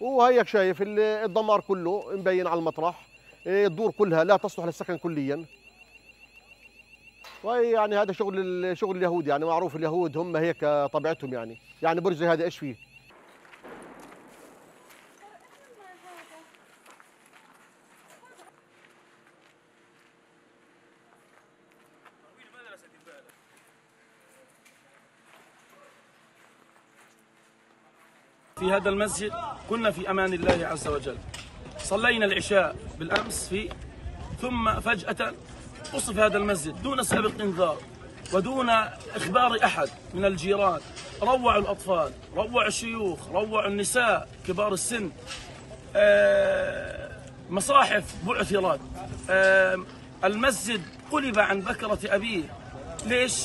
وهيك شايف ال- الدمار كله مبين على المطرح. إيه، الدور كلها لا تصلح للسكن كليا. ويعني هذا شغل شغل اليهود يعني معروف اليهود هم هيك طبيعتهم يعني. يعني برج زي هذا إيش فيه؟ في هذا المسجد كنا في أمان الله عز وجل. صلينا العشاء بالأمس في ثم فجأة قصف هذا المسجد دون سابق انذار ودون إخبار أحد من الجيران روعوا الأطفال، روعوا الشيوخ، روعوا النساء كبار السن. آه، مصاحف بعثرت. آه، المسجد قلب عن بكرة أبيه. ليش؟